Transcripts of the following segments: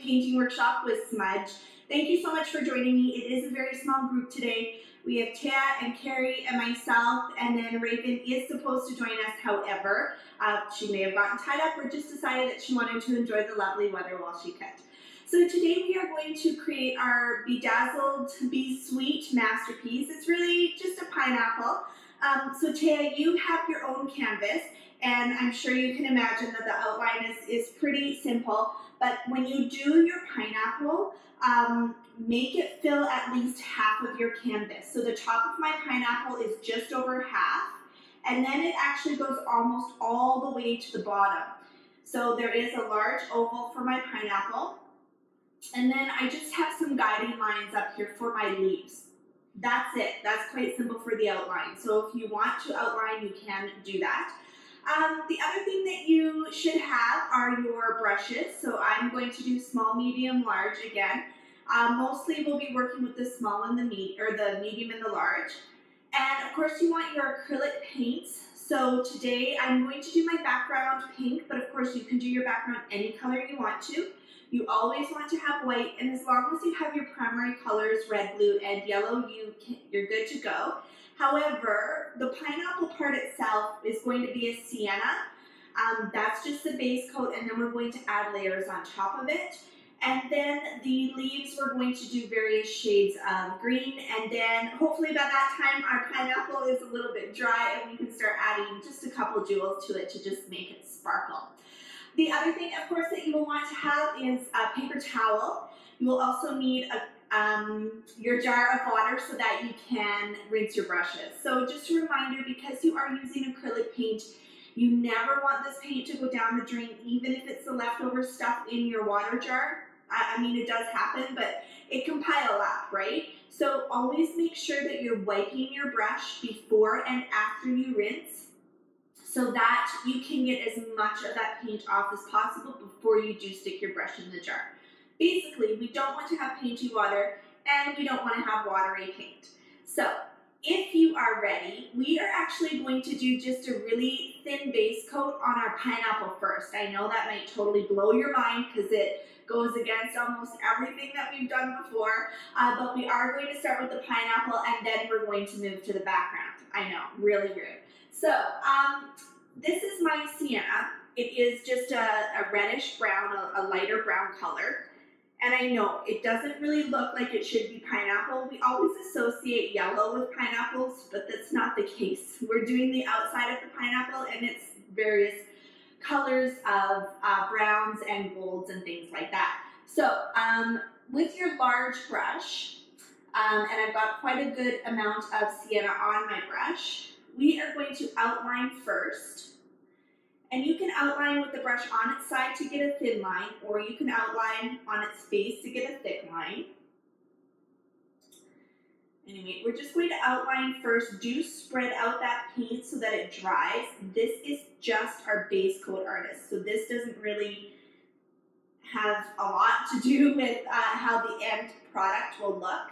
Painting workshop with Smudge. Thank you so much for joining me. It is a very small group today. We have Tia and Carrie and myself, and then Raven is supposed to join us. However, uh, she may have gotten tied up or just decided that she wanted to enjoy the lovely weather while she could. So today we are going to create our Bedazzled Be Sweet masterpiece. It's really just a pineapple. Um, so Tia, you have your own canvas, and I'm sure you can imagine that the outline is, is pretty simple. But when you do your pineapple, um, make it fill at least half of your canvas. So the top of my pineapple is just over half, and then it actually goes almost all the way to the bottom. So there is a large oval for my pineapple, and then I just have some guiding lines up here for my leaves. That's it. That's quite simple for the outline. So if you want to outline, you can do that. Um, the other thing that you should have are your brushes. So I'm going to do small, medium, large again. Um, mostly we'll be working with the small and the me or the medium and the large. And of course you want your acrylic paints. So today I'm going to do my background pink, but of course you can do your background any color you want to. You always want to have white, and as long as you have your primary colors, red, blue, and yellow, you can, you're good to go. However, the pineapple part itself is going to be a sienna. Um, that's just the base coat, and then we're going to add layers on top of it. And then the leaves, we're going to do various shades of green. And then hopefully by that time, our pineapple is a little bit dry and we can start adding just a couple jewels to it to just make it sparkle. The other thing, of course, that you will want to have is a paper towel. You will also need a, um, your jar of water so that you can rinse your brushes. So just a reminder, because you are using acrylic paint, you never want this paint to go down the drain, even if it's the leftover stuff in your water jar. I, I mean, it does happen, but it can pile up, right? So always make sure that you're wiping your brush before and after you rinse so that you can get as much of that paint off as possible before you do stick your brush in the jar. Basically, we don't want to have painty water and we don't want to have watery paint. So if you are ready, we are actually going to do just a really thin base coat on our pineapple first. I know that might totally blow your mind because it goes against almost everything that we've done before, uh, but we are going to start with the pineapple and then we're going to move to the background. I know, really rude. So um, this is my sienna. It is just a, a reddish brown, a, a lighter brown color. And I know it doesn't really look like it should be pineapple. We always associate yellow with pineapples, but that's not the case. We're doing the outside of the pineapple and it's various colors of uh, browns and golds and things like that. So um, with your large brush, um, and I've got quite a good amount of sienna on my brush, we are going to outline first. And you can outline with the brush on its side to get a thin line, or you can outline on its face to get a thick line. Anyway, we're just going to outline first. Do spread out that paint so that it dries. This is just our base coat artist, so this doesn't really have a lot to do with uh, how the end product will look.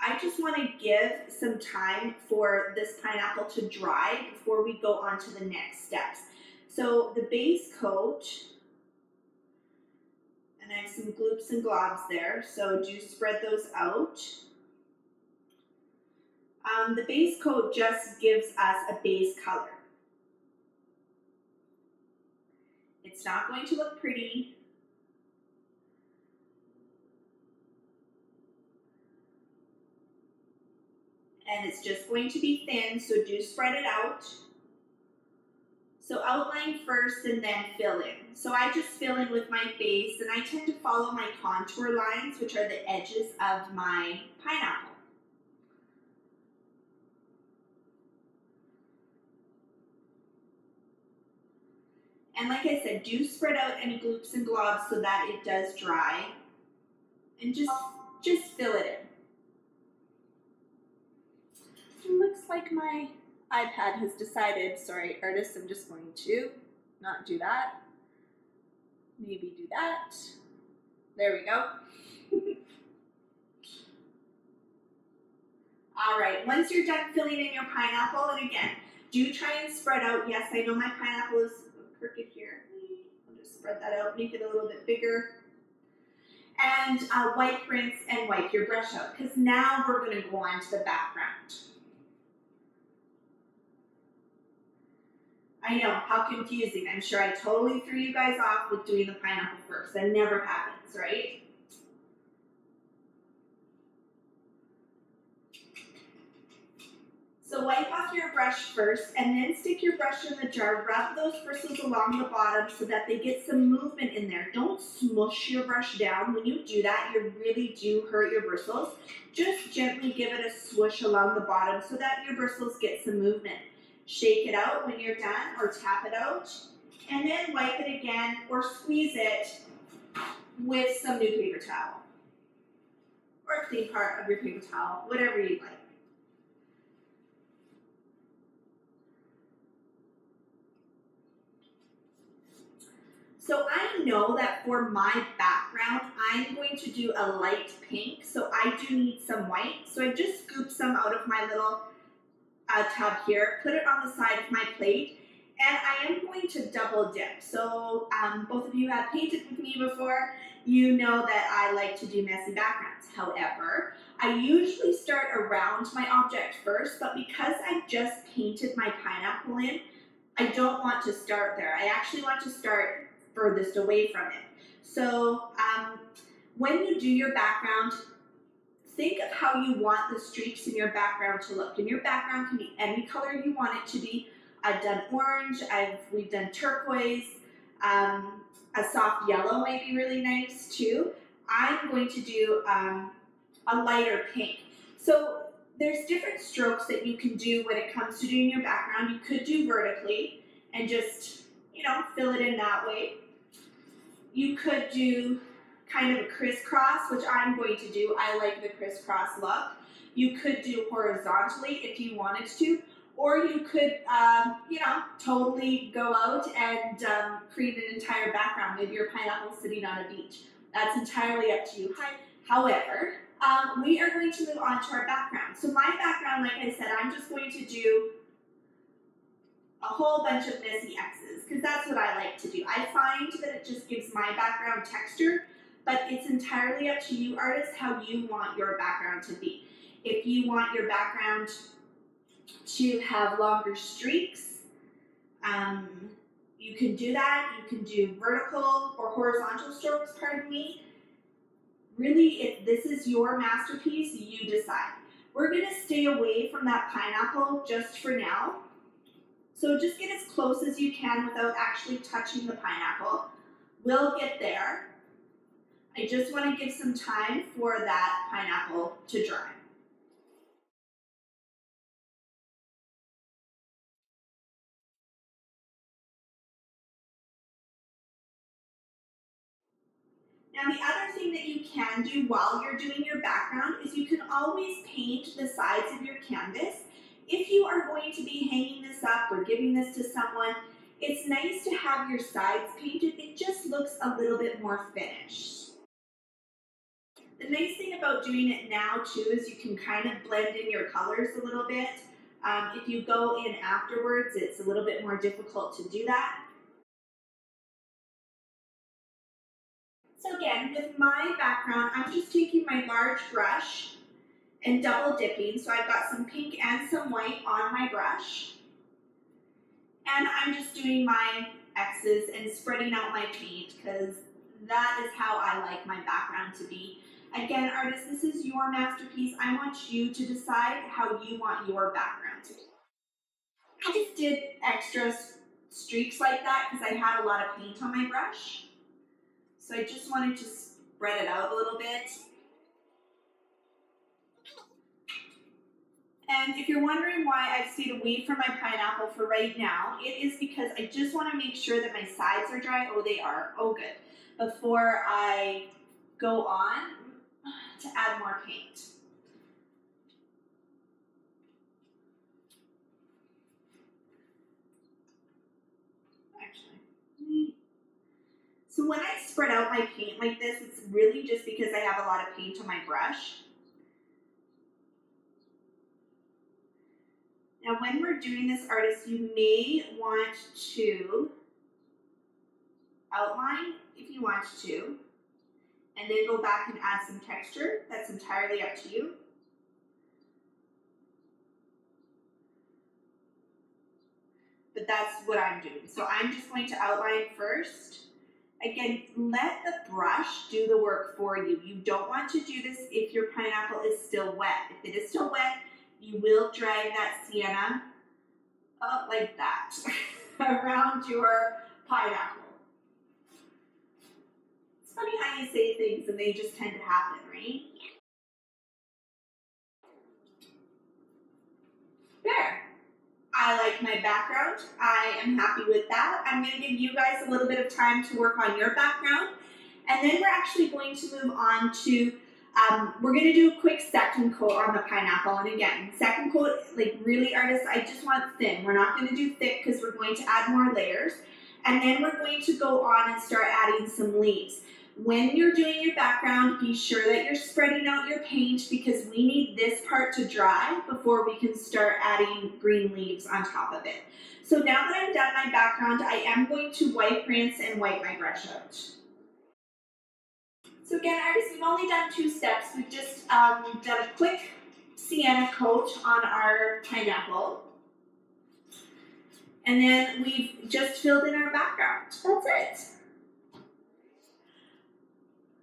I just want to give some time for this pineapple to dry before we go on to the next steps. So the base coat, and I have some gloops and globs there, so do spread those out. Um, the base coat just gives us a base color. It's not going to look pretty, and it's just going to be thin, so do spread it out. So outline first and then fill in. So I just fill in with my base and I tend to follow my contour lines, which are the edges of my pineapple. And like I said, do spread out any gloops and globs so that it does dry. And just, just fill it in looks like my iPad has decided, sorry artists, I'm just going to not do that. Maybe do that. There we go. All right, once you're done filling in your pineapple, and again, do try and spread out. Yes, I know my pineapple is crooked here. I'll just spread that out, make it a little bit bigger. And uh, wipe, rinse, and wipe your brush out because now we're going to go on to the background. I know, how confusing. I'm sure I totally threw you guys off with doing the pineapple first. That never happens, right? So wipe off your brush first and then stick your brush in the jar. Rub those bristles along the bottom so that they get some movement in there. Don't smush your brush down. When you do that, you really do hurt your bristles. Just gently give it a swoosh along the bottom so that your bristles get some movement. Shake it out when you're done or tap it out. And then wipe it again or squeeze it with some new paper towel. Or a clean part of your paper towel, whatever you like. So I know that for my background, I'm going to do a light pink, so I do need some white. So I just scooped some out of my little uh, tub here, put it on the side of my plate, and I am going to double dip. So um, both of you have painted with me before, you know that I like to do messy backgrounds. However, I usually start around my object first, but because I just painted my pineapple in, I don't want to start there. I actually want to start furthest away from it. So um, when you do your background, think of how you want the streaks in your background to look. And your background can be any color you want it to be. I've done orange, I've we've done turquoise, um, a soft yellow might be really nice too. I'm going to do um, a lighter pink. So there's different strokes that you can do when it comes to doing your background. You could do vertically and just, you know, fill it in that way. You could do kind of a crisscross, which I'm going to do. I like the crisscross look. You could do horizontally if you wanted to, or you could, um, you know, totally go out and um, create an entire background. Maybe your pineapple sitting on a beach. That's entirely up to you. However, um, we are going to move on to our background. So my background, like I said, I'm just going to do a whole bunch of messy X's because that's what I like to do. I find that it just gives my background texture, but it's entirely up to you artists how you want your background to be. If you want your background to have longer streaks, um, you can do that. You can do vertical or horizontal strokes, pardon me. Really, if this is your masterpiece, you decide. We're gonna stay away from that pineapple just for now so just get as close as you can without actually touching the pineapple. We'll get there. I just want to give some time for that pineapple to dry. Now the other thing that you can do while you're doing your background is you can always paint the sides of your canvas if you are going to be hanging this up or giving this to someone, it's nice to have your sides painted. It just looks a little bit more finished. The nice thing about doing it now too is you can kind of blend in your colors a little bit. Um, if you go in afterwards, it's a little bit more difficult to do that. So again, with my background, I'm just taking my large brush and double dipping. So I've got some pink and some white on my brush. And I'm just doing my X's and spreading out my paint because that is how I like my background to be. Again, artists, this is your masterpiece. I want you to decide how you want your background to be. I just did extra streaks like that because I had a lot of paint on my brush. So I just wanted to spread it out a little bit And if you're wondering why I've stayed away from my pineapple for right now, it is because I just want to make sure that my sides are dry. Oh, they are. Oh, good. Before I go on to add more paint. Actually. So when I spread out my paint like this, it's really just because I have a lot of paint on my brush. Now when we're doing this artist, you may want to outline if you want to, and then go back and add some texture. That's entirely up to you. But that's what I'm doing. So I'm just going to outline first. Again, let the brush do the work for you. You don't want to do this if your pineapple is still wet. If it is still wet, you will drag that sienna up like that around your pineapple. Funny how you say things and they just tend to happen, right? There. I like my background. I am happy with that. I'm going to give you guys a little bit of time to work on your background. And then we're actually going to move on to, um, we're going to do a quick second coat on the pineapple. And again, second coat, like really artists, I just want thin. We're not going to do thick because we're going to add more layers. And then we're going to go on and start adding some leaves. When you're doing your background, be sure that you're spreading out your paint because we need this part to dry before we can start adding green leaves on top of it. So now that I've done my background, I am going to wipe, rinse, and wipe my brush out. So again, artists, we've only done two steps. We've just um, done a quick sienna coat on our pineapple. And then we've just filled in our background. That's it.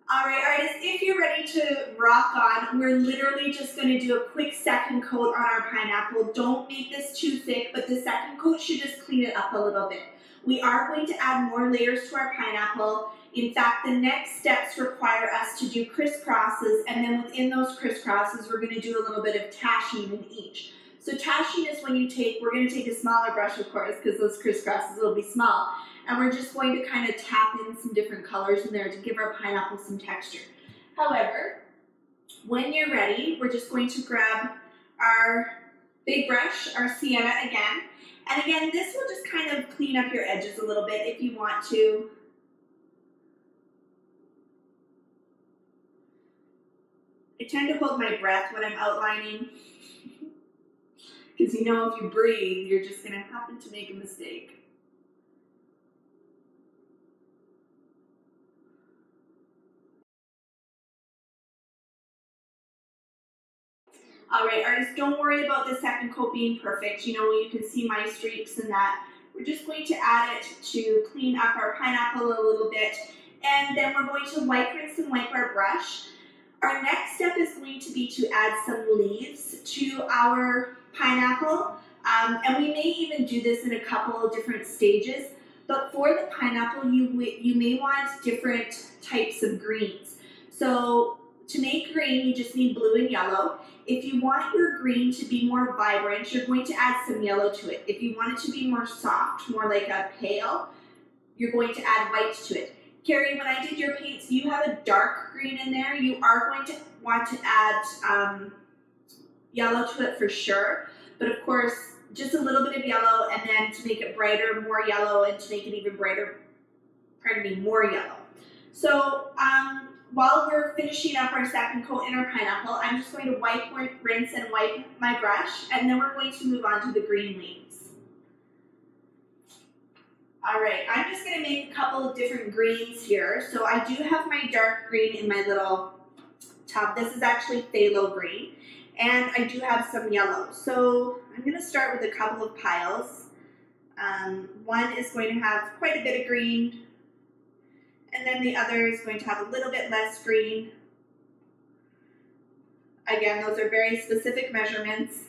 All right, artists, if you're ready to rock on, we're literally just gonna do a quick second coat on our pineapple. Don't make this too thick, but the second coat should just clean it up a little bit. We are going to add more layers to our pineapple. In fact, the next steps require us to do crisscrosses, and then within those crisscrosses, we're gonna do a little bit of tashing in each. So tashing is when you take, we're gonna take a smaller brush, of course, because those crisscrosses will be small and we're just going to kind of tap in some different colors in there to give our pineapple some texture. However, when you're ready, we're just going to grab our big brush, our sienna again, and again, this will just kind of clean up your edges a little bit if you want to. I tend to hold my breath when I'm outlining because you know if you breathe, you're just going to happen to make a mistake. All right, artists, don't worry about the second coat being perfect. You know, you can see my streaks and that. We're just going to add it to clean up our pineapple a little bit. And then we're going to wipe, rinse, and wipe our brush. Our next step is going to be to add some leaves to our pineapple. Um, and we may even do this in a couple of different stages. But for the pineapple, you, you may want different types of greens. So to make green, you just need blue and yellow. If you want your green to be more vibrant, you're going to add some yellow to it. If you want it to be more soft, more like a pale, you're going to add white to it. Carrie, when I did your paints, you have a dark green in there. You are going to want to add um, yellow to it for sure. But of course, just a little bit of yellow and then to make it brighter, more yellow, and to make it even brighter, pardon me, more yellow. So um, while we're finishing up our second coat in our pineapple, I'm just going to wipe, rinse, and wipe my brush, and then we're going to move on to the green leaves. All right, I'm just gonna make a couple of different greens here. So I do have my dark green in my little tub. This is actually phthalo green. And I do have some yellow. So I'm gonna start with a couple of piles. Um, one is going to have quite a bit of green, and then the other is going to have a little bit less green. Again, those are very specific measurements.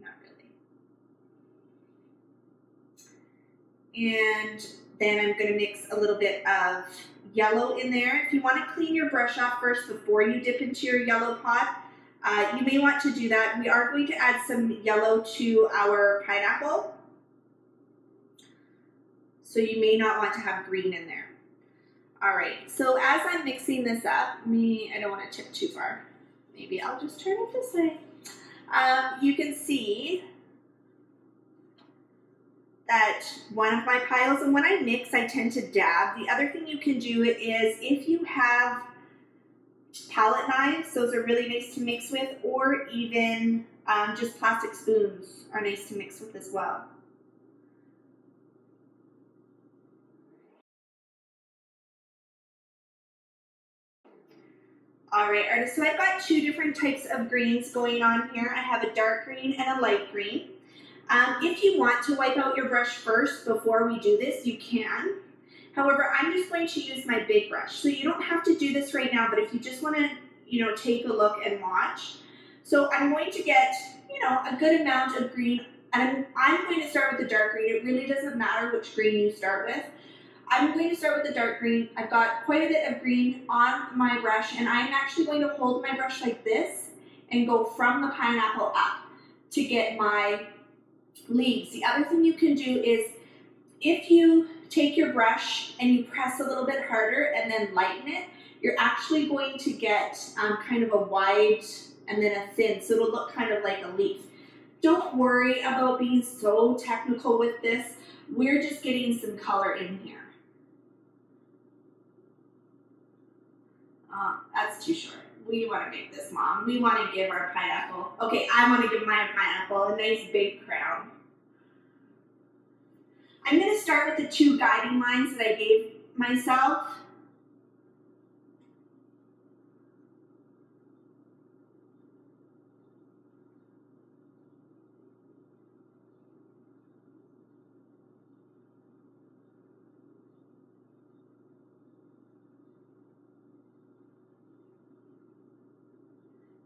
Not really. And then I'm going to mix a little bit of yellow in there. If you want to clean your brush off first before you dip into your yellow pot, uh, you may want to do that. We are going to add some yellow to our pineapple. So you may not want to have green in there. All right, so as I'm mixing this up, me, I don't want to tip too far. Maybe I'll just turn it this way. Um, you can see that one of my piles, and when I mix, I tend to dab. The other thing you can do is if you have palette knives, those are really nice to mix with, or even um, just plastic spoons are nice to mix with as well. All right, artists, so I've got two different types of greens going on here. I have a dark green and a light green. Um, if you want to wipe out your brush first before we do this, you can. However, I'm just going to use my big brush. So you don't have to do this right now, but if you just want to, you know, take a look and watch. So I'm going to get, you know, a good amount of green. And I'm, I'm going to start with the dark green. It really doesn't matter which green you start with. I'm going to start with the dark green. I've got quite a bit of green on my brush and I'm actually going to hold my brush like this and go from the pineapple up to get my leaves. The other thing you can do is if you take your brush and you press a little bit harder and then lighten it, you're actually going to get um, kind of a wide and then a thin, so it'll look kind of like a leaf. Don't worry about being so technical with this. We're just getting some color in here. Uh, that's too short. We want to make this long. We want to give our pineapple. Okay, I want to give my pineapple a nice big crown. I'm going to start with the two guiding lines that I gave myself.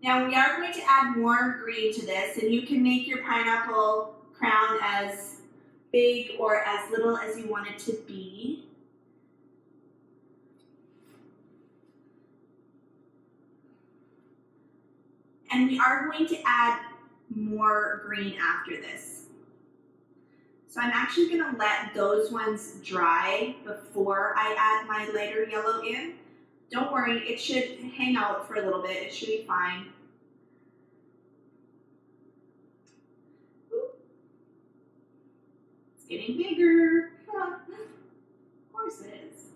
Now we are going to add more green to this and you can make your pineapple crown as big or as little as you want it to be. And we are going to add more green after this. So I'm actually gonna let those ones dry before I add my lighter yellow in. Don't worry, it should hang out for a little bit. It should be fine. Getting bigger. is.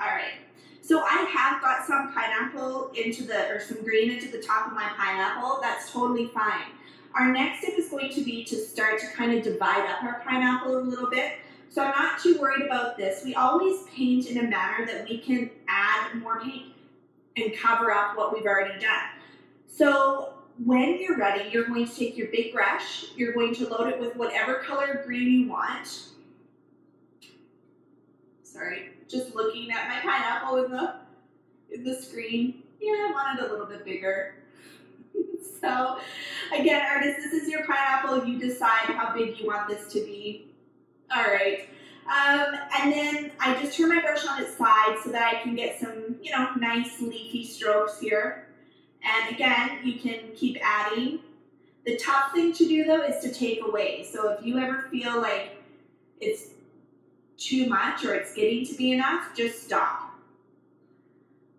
All right. So I have got some pineapple into the, or some green into the top of my pineapple. That's totally fine. Our next step is going to be to start to kind of divide up our pineapple a little bit. So I'm not too worried about this. We always paint in a manner that we can add more paint and cover up what we've already done. So when you're ready, you're going to take your big brush, you're going to load it with whatever color green you want. Sorry, just looking at my pineapple in the, in the screen. Yeah, I want it a little bit bigger. so again, artists, this is your pineapple. You decide how big you want this to be. All right. Um, and then I just turn my brush on its side so that I can get some, you know, nice leafy strokes here. And again, you can keep adding. The tough thing to do though is to take away. So if you ever feel like it's too much or it's getting to be enough, just stop.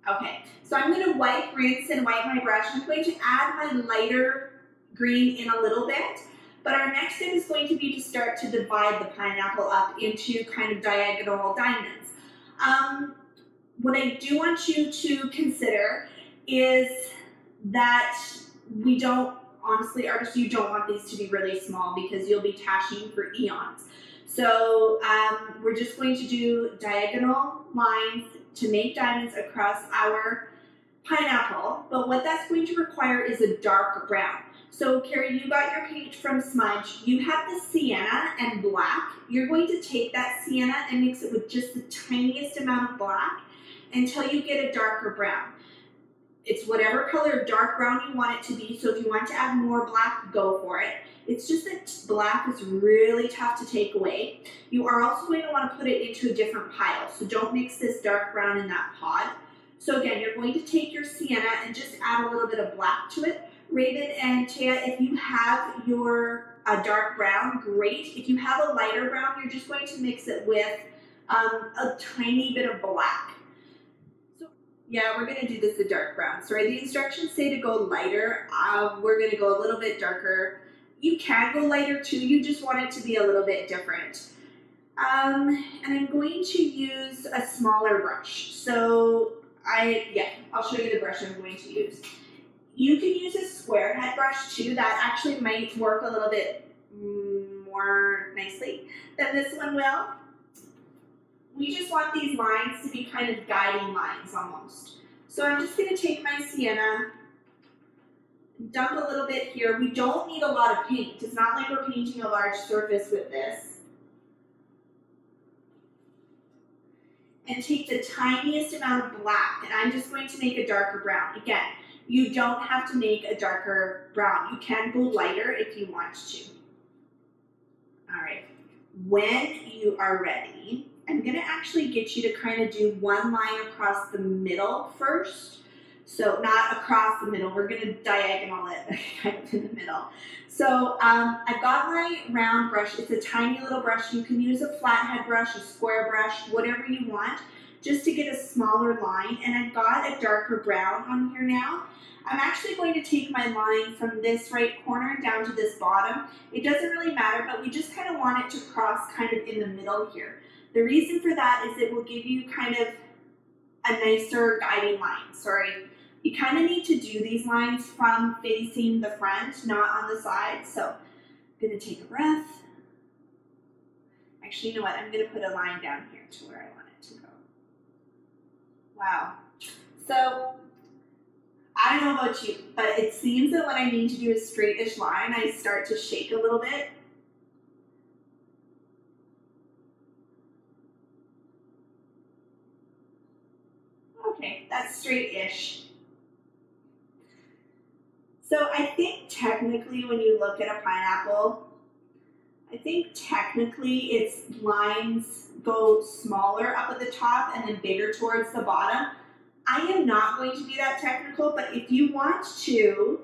Okay, so I'm gonna wipe, rinse, and wipe my brush. I'm going to add my lighter green in a little bit. But our next step is going to be to start to divide the pineapple up into kind of diagonal diamonds. Um, what I do want you to consider is that we don't, honestly, artists, you don't want these to be really small because you'll be tashing for eons. So um, we're just going to do diagonal lines to make diamonds across our pineapple, but what that's going to require is a dark brown. So Carrie, you got your paint from Smudge. You have the sienna and black. You're going to take that sienna and mix it with just the tiniest amount of black until you get a darker brown. It's whatever color dark brown you want it to be. So if you want to add more black, go for it. It's just that black is really tough to take away. You are also going to want to put it into a different pile. So don't mix this dark brown in that pot. So again, you're going to take your sienna and just add a little bit of black to it. Raven and Taya, if you have your uh, dark brown, great. If you have a lighter brown, you're just going to mix it with um, a tiny bit of black. Yeah, we're gonna do this a dark brown. Sorry, the instructions say to go lighter. Uh, we're gonna go a little bit darker. You can go lighter too, you just want it to be a little bit different. Um, and I'm going to use a smaller brush. So I, yeah, I'll show you the brush I'm going to use. You can use a square head brush too. That actually might work a little bit more nicely than this one will. We just want these lines to be kind of guiding lines almost. So I'm just gonna take my sienna, dump a little bit here. We don't need a lot of paint. It's not like we're painting a large surface with this. And take the tiniest amount of black, and I'm just going to make a darker brown. Again, you don't have to make a darker brown. You can go lighter if you want to. All right, when you are ready, I'm gonna actually get you to kind of do one line across the middle first. So not across the middle, we're gonna diagonal it kind of in the middle. So um, I've got my round brush, it's a tiny little brush. You can use a flathead brush, a square brush, whatever you want, just to get a smaller line. And I've got a darker brown on here now. I'm actually going to take my line from this right corner down to this bottom. It doesn't really matter, but we just kind of want it to cross kind of in the middle here. The reason for that is it will give you kind of a nicer guiding line. Sorry, you kind of need to do these lines from facing the front, not on the side. So I'm gonna take a breath. Actually, you know what? I'm gonna put a line down here to where I want it to go. Wow. So I don't know about you, but it seems that when I need to do a straightish line, I start to shake a little bit. Okay, that's straight-ish. So I think technically when you look at a pineapple, I think technically its lines go smaller up at the top and then bigger towards the bottom. I am not going to be that technical, but if you want to,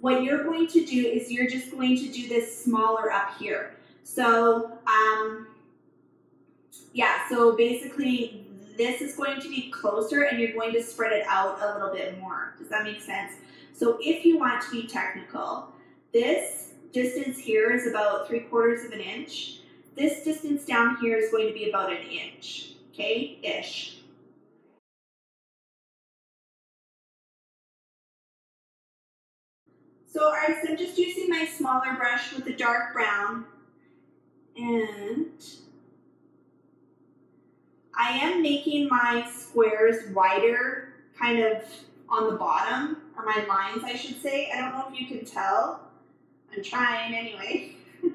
what you're going to do is you're just going to do this smaller up here. So, um, yeah, so basically this is going to be closer and you're going to spread it out a little bit more. Does that make sense? So if you want to be technical, this distance here is about three quarters of an inch. This distance down here is going to be about an inch, okay, ish. So I'm just using my smaller brush with the dark brown and I am making my squares wider kind of on the bottom, or my lines I should say. I don't know if you can tell. I'm trying anyway.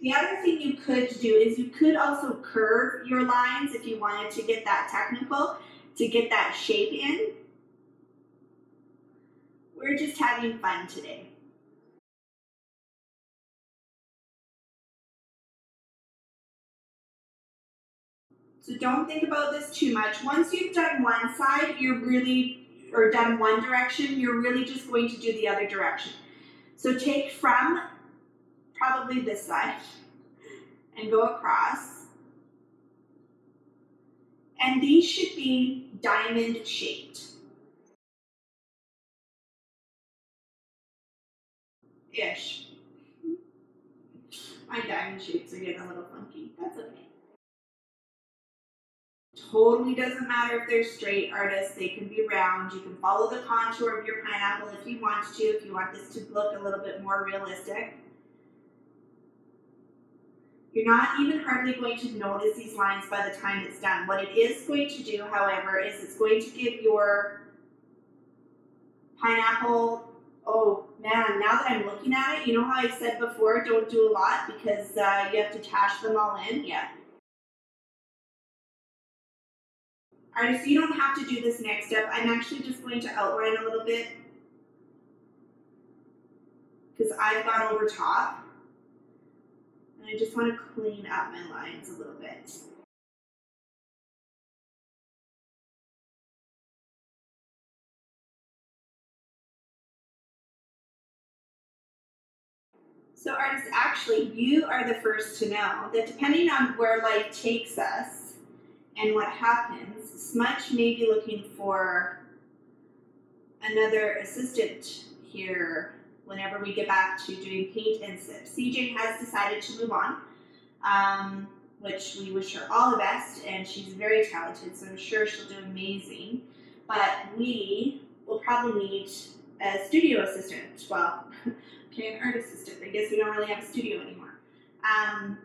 the other thing you could do is you could also curve your lines if you wanted to get that technical to get that shape in. We're just having fun today. So don't think about this too much. Once you've done one side, you're really, or done one direction, you're really just going to do the other direction. So take from probably this side and go across and these should be diamond shaped. Ish. My diamond shapes are getting a little funky. That's okay. Totally doesn't matter if they're straight artists, they can be round. You can follow the contour of your pineapple if you want to, if you want this to look a little bit more realistic. You're not even hardly going to notice these lines by the time it's done. What it is going to do, however, is it's going to give your pineapple, oh man, now that I'm looking at it, you know how I said before, don't do a lot because uh, you have to tash them all in? Yeah. Alright, so you don't have to do this next step. I'm actually just going to outline a little bit because I've gone over top. And I just want to clean up my lines a little bit. So artists, actually, you are the first to know that depending on where life takes us and what happens, Smudge may be looking for another assistant here whenever we get back to doing paint and sip. CJ has decided to move on, um, which we wish her all the best, and she's very talented, so I'm sure she'll do amazing. But we will probably need a studio assistant. Well, okay, an art assistant. I guess we don't really have a studio anymore. Um,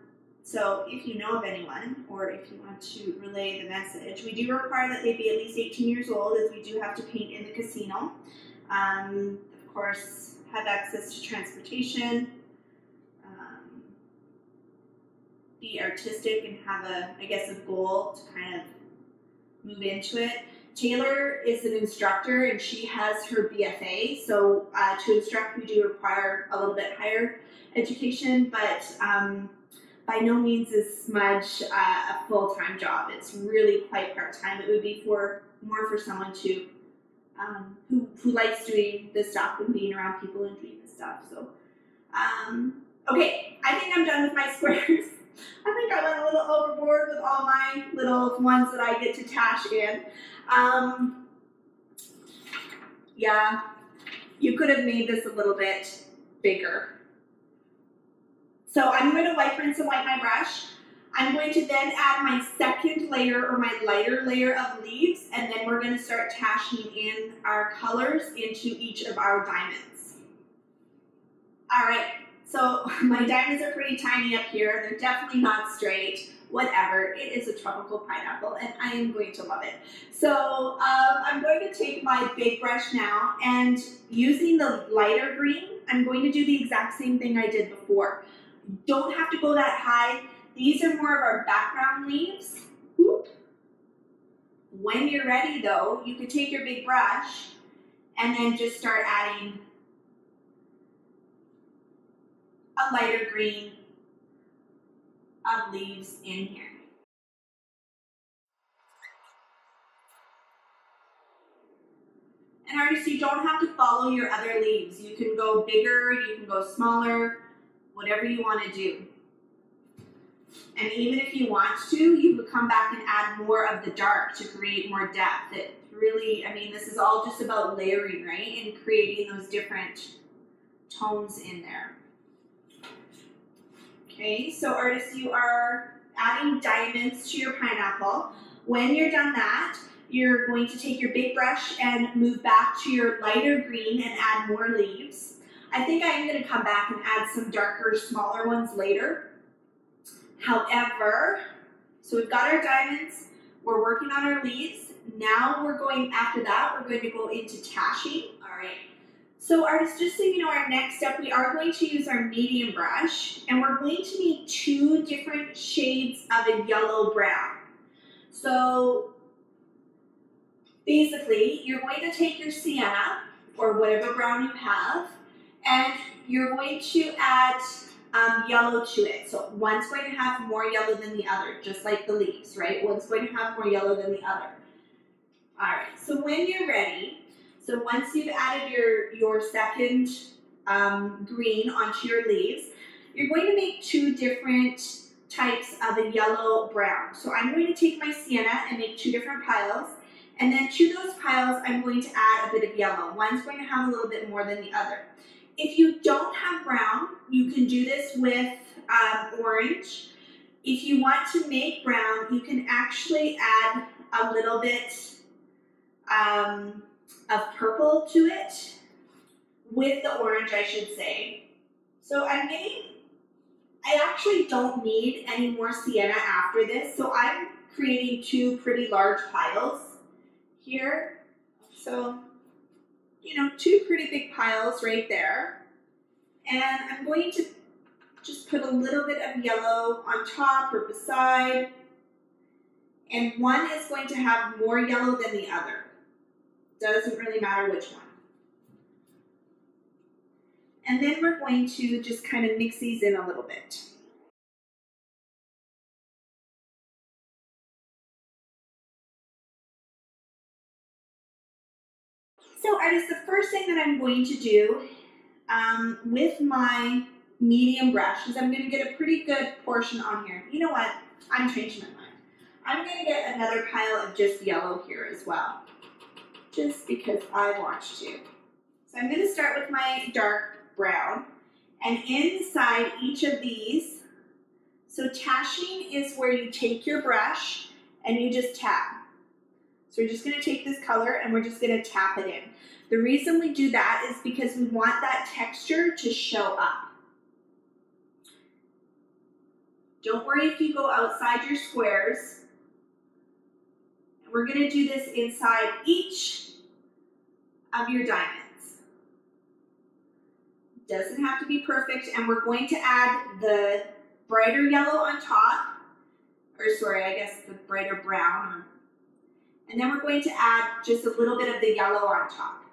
So if you know of anyone, or if you want to relay the message, we do require that they be at least 18 years old, as we do have to paint in the casino. Um, of course, have access to transportation, um, be artistic, and have a, I guess, a goal to kind of move into it. Taylor is an instructor and she has her BFA. So uh, to instruct, we do require a little bit higher education, but um, by no means is Smudge uh, a full time job. It's really quite part time. It would be for more for someone to um, who who likes doing this stuff and being around people and doing this stuff. So, um, okay, I think I'm done with my squares. I think I went a little overboard with all my little ones that I get to tash in. Um, yeah, you could have made this a little bit bigger. So I'm going to wipe, rinse, and wipe my brush. I'm going to then add my second layer or my lighter layer of leaves, and then we're going to start tashing in our colors into each of our diamonds. All right, so my diamonds are pretty tiny up here. They're definitely not straight whatever. It is a tropical pineapple and I am going to love it. So um, I'm going to take my big brush now and using the lighter green, I'm going to do the exact same thing I did before. Don't have to go that high. These are more of our background leaves. Whoop. When you're ready though, you could take your big brush and then just start adding a lighter green of leaves in here. And artists, you don't have to follow your other leaves. You can go bigger, you can go smaller, whatever you want to do. And even if you want to, you could come back and add more of the dark to create more depth. It really, I mean, this is all just about layering, right? And creating those different tones in there. Okay, so artists, you are adding diamonds to your pineapple. When you're done that, you're going to take your big brush and move back to your lighter green and add more leaves. I think I am going to come back and add some darker, smaller ones later. However, so we've got our diamonds, we're working on our leaves. Now we're going, after that, we're going to go into tashing. All right, so artists, just so you know, our next step, we are going to use our medium brush and we're going to need two different shades of a yellow brown. So basically, you're going to take your sienna or whatever brown you have and you're going to add um, yellow to it. So one's going to have more yellow than the other, just like the leaves, right? One's going to have more yellow than the other. All right, so when you're ready, so once you've added your, your second um, green onto your leaves, you're going to make two different types of a yellow brown. So I'm going to take my sienna and make two different piles. And then to those piles, I'm going to add a bit of yellow. One's going to have a little bit more than the other. If you don't have brown, you can do this with um, orange. If you want to make brown, you can actually add a little bit um, of purple to it with the orange, I should say. So I'm getting, I actually don't need any more sienna after this, so I'm creating two pretty large piles here. So, you know, two pretty big piles right there. And I'm going to just put a little bit of yellow on top or beside. And one is going to have more yellow than the other. Doesn't really matter which one. And then we're going to just kind of mix these in a little bit. So artists, the first thing that I'm going to do um, with my medium brush is I'm going to get a pretty good portion on here. You know what? I'm changing my mind. I'm going to get another pile of just yellow here as well just because I want to. So I'm going to start with my dark brown. And inside each of these, so tashing is where you take your brush and you just tap. So we're just going to take this color and we're just going to tap it in. The reason we do that is because we want that texture to show up. Don't worry if you go outside your squares. And we're going to do this inside each of your diamonds. Doesn't have to be perfect, and we're going to add the brighter yellow on top, or sorry, I guess the brighter brown, and then we're going to add just a little bit of the yellow on top.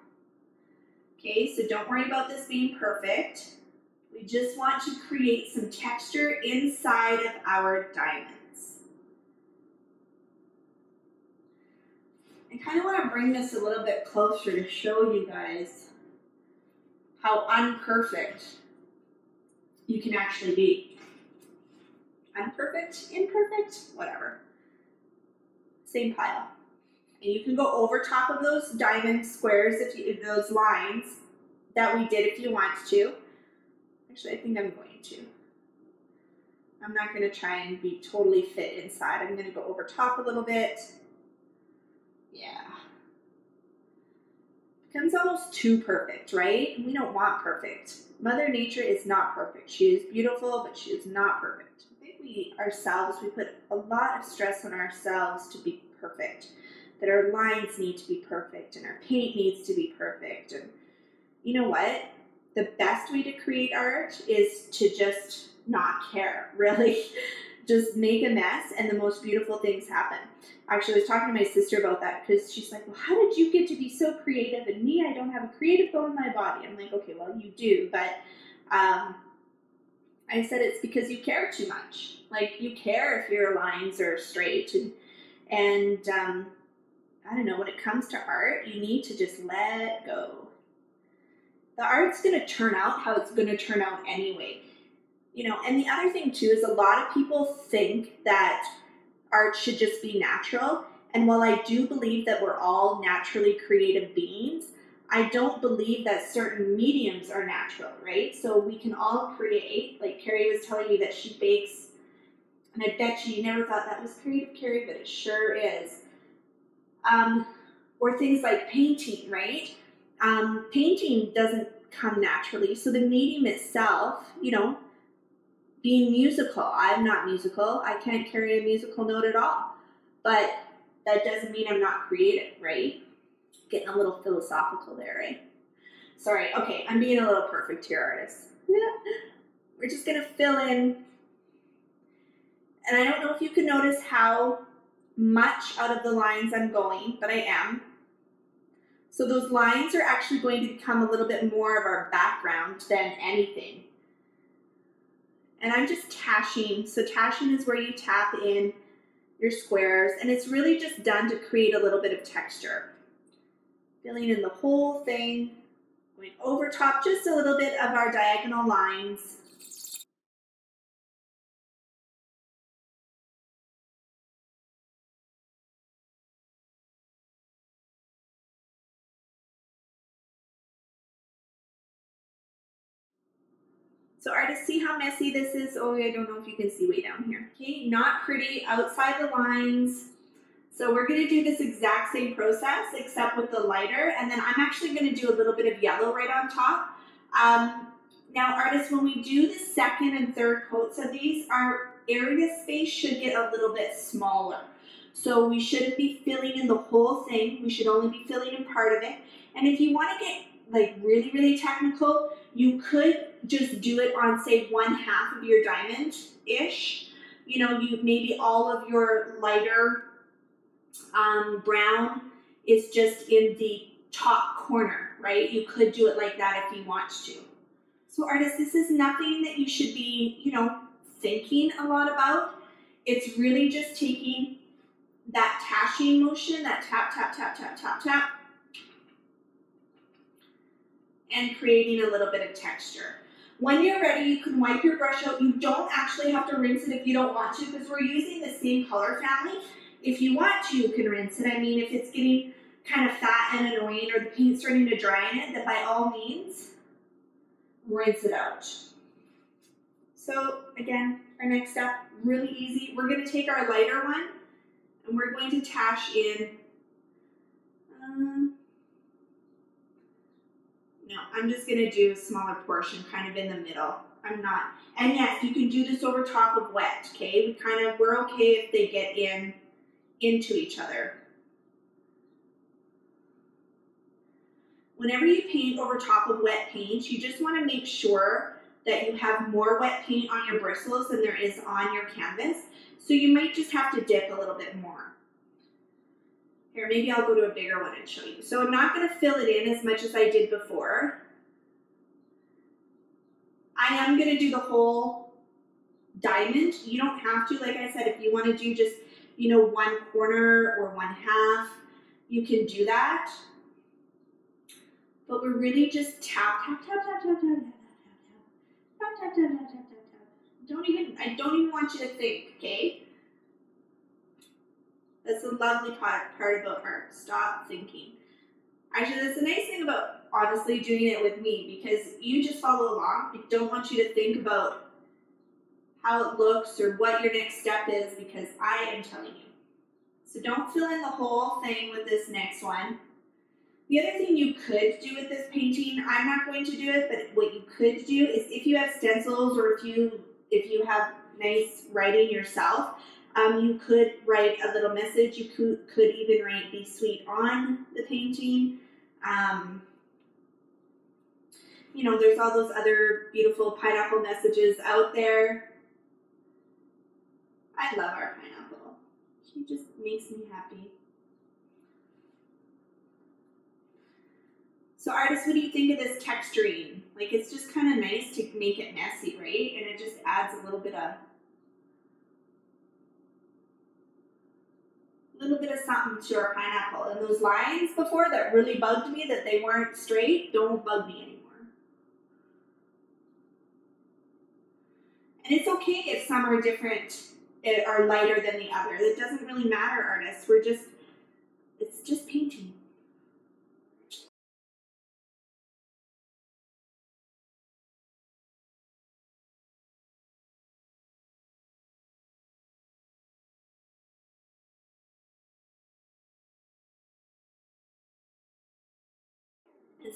Okay, so don't worry about this being perfect. We just want to create some texture inside of our diamonds. I kind of want to bring this a little bit closer to show you guys how unperfect you can actually be. Unperfect, imperfect, whatever. Same pile. And you can go over top of those diamond squares, if you, those lines that we did if you want to. Actually, I think I'm going to. I'm not going to try and be totally fit inside. I'm going to go over top a little bit. Yeah. Becomes almost too perfect, right? We don't want perfect. Mother Nature is not perfect. She is beautiful, but she is not perfect. I think we ourselves, we put a lot of stress on ourselves to be perfect. That our lines need to be perfect and our paint needs to be perfect. And you know what? The best way to create art is to just not care, really. just make a mess and the most beautiful things happen. Actually, I was talking to my sister about that because she's like, Well, how did you get to be so creative? And me, I don't have a creative bone in my body. I'm like, Okay, well, you do. But um, I said it's because you care too much. Like, you care if your lines are straight. And, and um, I don't know, when it comes to art, you need to just let go. The art's going to turn out how it's going to turn out anyway. You know, and the other thing too is a lot of people think that art should just be natural. And while I do believe that we're all naturally creative beings, I don't believe that certain mediums are natural, right? So we can all create, like Carrie was telling you that she bakes, and I bet you you never thought that was creative, Carrie, but it sure is. Um, or things like painting, right? Um, painting doesn't come naturally, so the medium itself, you know, being musical. I'm not musical. I can't carry a musical note at all. But that doesn't mean I'm not creative, right? Getting a little philosophical there, right? Sorry, okay, I'm being a little perfect here, artists. We're just gonna fill in. And I don't know if you can notice how much out of the lines I'm going, but I am. So those lines are actually going to become a little bit more of our background than anything and I'm just tashing. So tashing is where you tap in your squares and it's really just done to create a little bit of texture. Filling in the whole thing, going over top just a little bit of our diagonal lines. So artists, see how messy this is? Oh, I don't know if you can see way down here. Okay, not pretty, outside the lines. So we're gonna do this exact same process except with the lighter and then I'm actually gonna do a little bit of yellow right on top. Um, now artists, when we do the second and third coats of these, our area space should get a little bit smaller. So we shouldn't be filling in the whole thing. We should only be filling in part of it. And if you wanna get like really, really technical, you could just do it on say one half of your diamond-ish. You know, you maybe all of your lighter um, brown is just in the top corner, right? You could do it like that if you want to. So artists, this is nothing that you should be, you know, thinking a lot about. It's really just taking that tashing motion, that tap, tap, tap, tap, tap, tap, and creating a little bit of texture. When you're ready, you can wipe your brush out. You don't actually have to rinse it if you don't want to because we're using the same color family. If you want to, you can rinse it. I mean, if it's getting kind of fat and annoying or the paint's starting to dry in it, then by all means, rinse it out. So again, our next step, really easy. We're gonna take our lighter one and we're going to tash in um, no, I'm just gonna do a smaller portion kind of in the middle I'm not. And yes, you can do this over top of wet, okay? We kind of, we're okay if they get in into each other. Whenever you paint over top of wet paint, you just want to make sure that you have more wet paint on your bristles than there is on your canvas. So you might just have to dip a little bit more. Here, maybe I'll go to a bigger one and show you. So I'm not going to fill it in as much as I did before. I am going to do the whole diamond. You don't have to, like I said, if you want to do just, you know, one corner or one half, you can do that. But we're really just tap, tap, tap, tap, tap, tap, tap, tap, tap, tap, tap, tap, tap, tap. Don't even, I don't even want you to think, okay? That's the lovely part, part about art. Stop thinking. Actually, that's the nice thing about honestly doing it with me because you just follow along. I don't want you to think about how it looks or what your next step is because I am telling you. So don't fill in the whole thing with this next one. The other thing you could do with this painting, I'm not going to do it, but what you could do is if you have stencils or if you if you have nice writing yourself, um, you could write a little message. You could, could even write "Be sweet" on the painting. Um, you know, there's all those other beautiful pineapple messages out there. I love our pineapple. She just makes me happy. So artists, what do you think of this texturing? Like it's just kind of nice to make it messy, right? And it just adds a little bit of little bit of something to our pineapple. And those lines before that really bugged me that they weren't straight, don't bug me anymore. And it's okay if some are different, eh, are lighter than the other. It doesn't really matter, artists. We're just, it's just painting.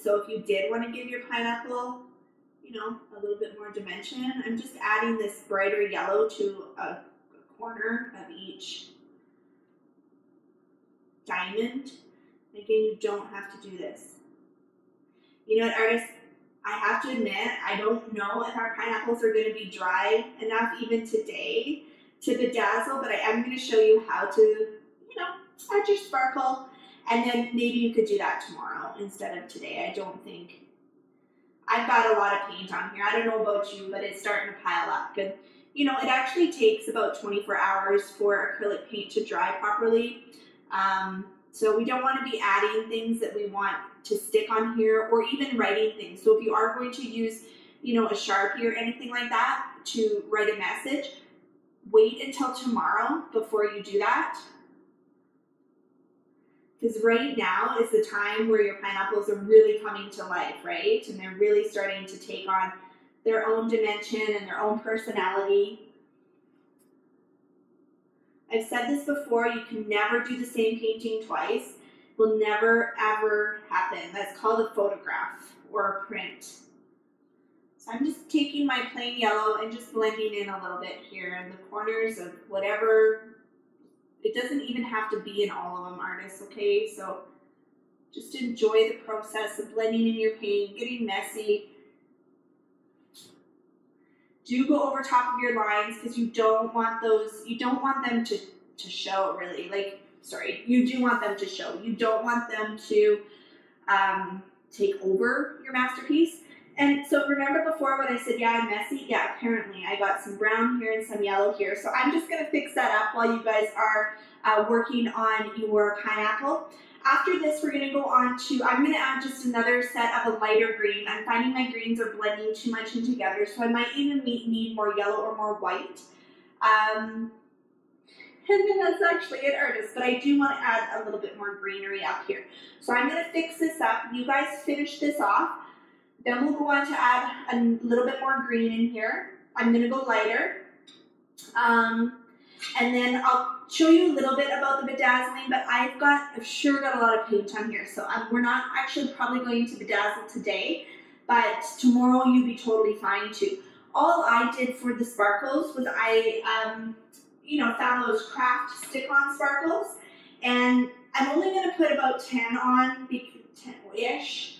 So if you did want to give your pineapple, you know, a little bit more dimension, I'm just adding this brighter yellow to a, corner of each diamond. Again, you don't have to do this. You know what, artists? I have to admit, I don't know if our pineapples are going to be dry enough even today to bedazzle, but I am going to show you how to, you know, add your sparkle and then maybe you could do that tomorrow instead of today. I don't think. I've got a lot of paint on here. I don't know about you, but it's starting to pile up. And, you know, it actually takes about 24 hours for acrylic paint to dry properly. Um, so we don't want to be adding things that we want to stick on here or even writing things. So if you are going to use, you know, a Sharpie or anything like that to write a message, wait until tomorrow before you do that because right now is the time where your pineapples are really coming to life, right? And they're really starting to take on their own dimension and their own personality. I've said this before, you can never do the same painting twice. Will never ever happen. That's called a photograph or a print. So I'm just taking my plain yellow and just blending in a little bit here in the corners of whatever it doesn't even have to be in all of them, artists, okay? So just enjoy the process of blending in your paint, getting messy. Do go over top of your lines because you don't want those, you don't want them to, to show really. Like, sorry, you do want them to show. You don't want them to um, take over your masterpiece. And so remember before when I said, yeah, I'm messy? Yeah, apparently I got some brown here and some yellow here. So I'm just gonna fix that up while you guys are uh, working on your pineapple. After this, we're gonna go on to, I'm gonna add just another set of a lighter green. I'm finding my greens are blending too much in together, so I might even need more yellow or more white. Um, and then that's actually an artist, but I do want to add a little bit more greenery up here. So I'm gonna fix this up. You guys finish this off. Then we'll go on to add a little bit more green in here. I'm gonna go lighter. Um, and then I'll show you a little bit about the bedazzling, but I've got, I've sure got a lot of paint on here. So we're not actually probably going to bedazzle today, but tomorrow you'll be totally fine too. all I did for the sparkles was I, um, you know, found those craft stick-on sparkles, and I'm only going to put about 10 on, 10-ish,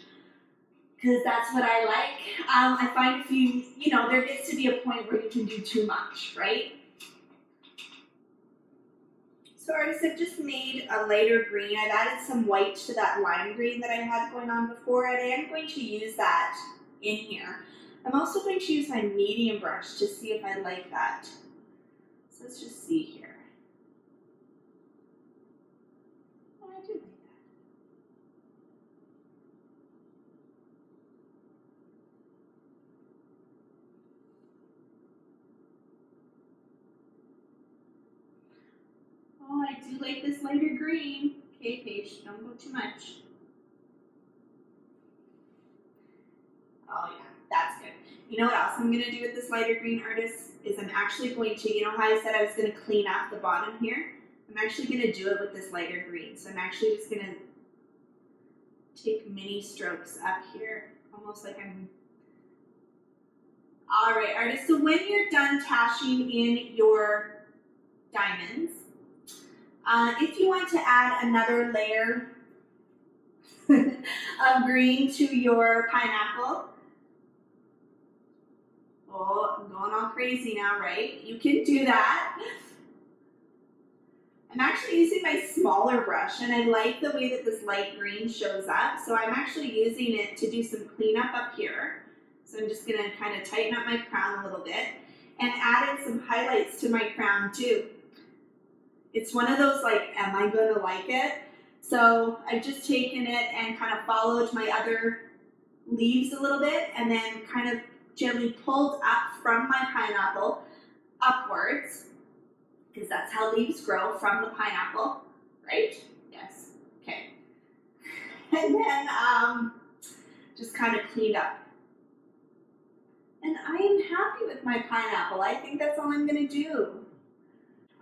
because that's what I like. Um, I find if you, you know, there gets to be a point where you can do too much, right? So artists I've just made a lighter green. I've added some white to that lime green that I had going on before, and I am going to use that in here. I'm also going to use my medium brush to see if I like that. So let's just see here. Oh, I do like that. Like this lighter green. Okay, Paige, don't go too much. Oh yeah, that's good. You know what else I'm gonna do with this lighter green artist is I'm actually going to, you know how I said I was gonna clean up the bottom here? I'm actually gonna do it with this lighter green. So I'm actually just gonna take mini strokes up here, almost like I'm all right, artists, so when you're done tashing in your diamonds, uh, if you want to add another layer of green to your pineapple, oh, I'm going all crazy now, right? You can do that. I'm actually using my smaller brush and I like the way that this light green shows up. So I'm actually using it to do some cleanup up here. So I'm just gonna kind of tighten up my crown a little bit and added some highlights to my crown too. It's one of those like, am I gonna like it? So I've just taken it and kind of followed my other leaves a little bit and then kind of gently pulled up from my pineapple upwards because that's how leaves grow from the pineapple, right? Yes, okay. And then um, just kind of cleaned up. And I am happy with my pineapple. I think that's all I'm gonna do.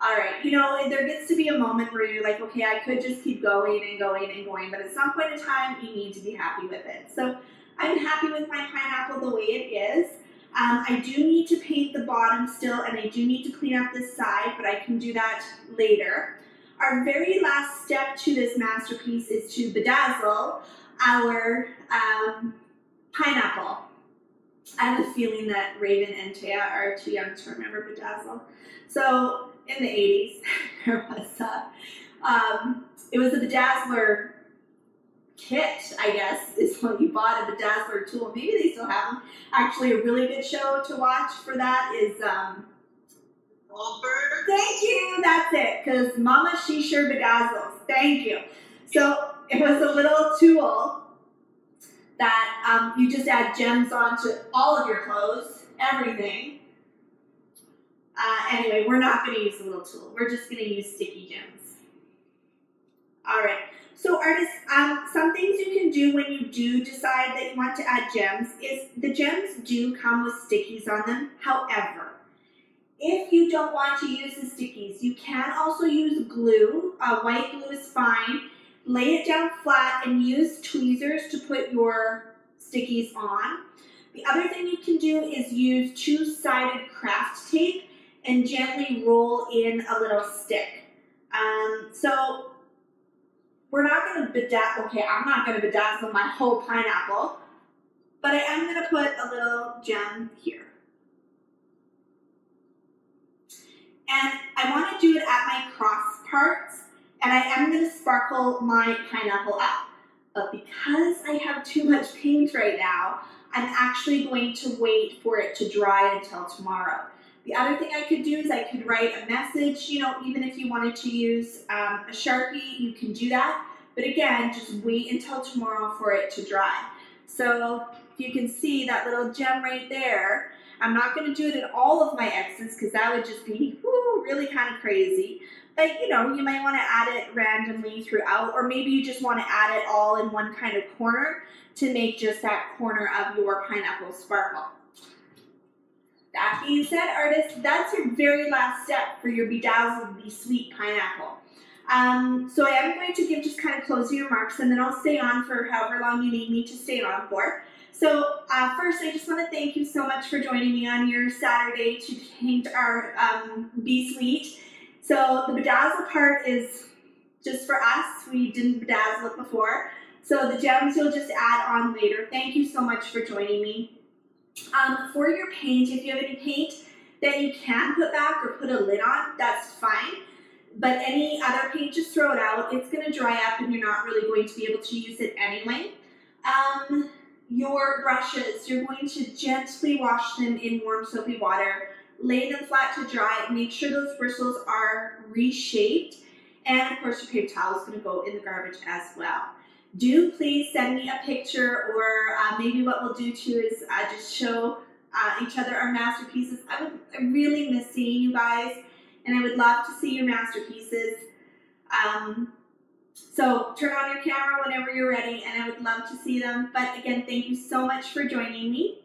All right, you know, there gets to be a moment where you're like, okay, I could just keep going and going and going, but at some point in time, you need to be happy with it. So I'm happy with my pineapple the way it is. Um, I do need to paint the bottom still, and I do need to clean up this side, but I can do that later. Our very last step to this masterpiece is to bedazzle our um, pineapple. I have a feeling that Raven and Taya are too young to remember bedazzle. So in the 80s, there was a, um, it was a bedazzler kit, I guess, is what you bought a bedazzler tool. Maybe they still have them. Actually, a really good show to watch for that is um. Thank you. That's it. Because Mama, she sure bedazzles. Thank you. So it was a little tool that um, you just add gems onto all of your clothes, everything. Anyway, we're not going to use the little tool. We're just going to use sticky gems. All right. So artists, um, some things you can do when you do decide that you want to add gems is the gems do come with stickies on them. However, if you don't want to use the stickies, you can also use glue. Uh, white glue is fine. Lay it down flat and use tweezers to put your stickies on. The other thing you can do is use two-sided craft tape and gently roll in a little stick. Um, so we're not going to bedazzle, okay, I'm not going to bedazzle my whole pineapple, but I am going to put a little gem here. And I want to do it at my cross parts, and I am going to sparkle my pineapple up. But because I have too much paint right now, I'm actually going to wait for it to dry until tomorrow. The other thing I could do is I could write a message, you know, even if you wanted to use um, a Sharpie, you can do that. But again, just wait until tomorrow for it to dry. So you can see that little gem right there. I'm not gonna do it in all of my X's because that would just be really kind of crazy. But you know, you might wanna add it randomly throughout, or maybe you just wanna add it all in one kind of corner to make just that corner of your pineapple sparkle. That being said, artists, that's your very last step for your bedazzled Be Sweet pineapple. Um, so I am going to give just kind of closing remarks and then I'll stay on for however long you need me to stay on for. So uh, first, I just want to thank you so much for joining me on your Saturday to paint our um, Be Sweet. So the bedazzle part is just for us. We didn't bedazzle it before. So the gems you'll just add on later. Thank you so much for joining me. Um, for your paint, if you have any paint that you can put back or put a lid on, that's fine. But any other paint, just throw it out. It's going to dry up and you're not really going to be able to use it anyway. Um, your brushes, you're going to gently wash them in warm soapy water. Lay them flat to dry. Make sure those bristles are reshaped. And of course, your paper towel is going to go in the garbage as well. Do please send me a picture, or uh, maybe what we'll do too is uh, just show uh, each other our masterpieces. I would I really miss seeing you guys, and I would love to see your masterpieces. Um, so turn on your camera whenever you're ready, and I would love to see them. But again, thank you so much for joining me.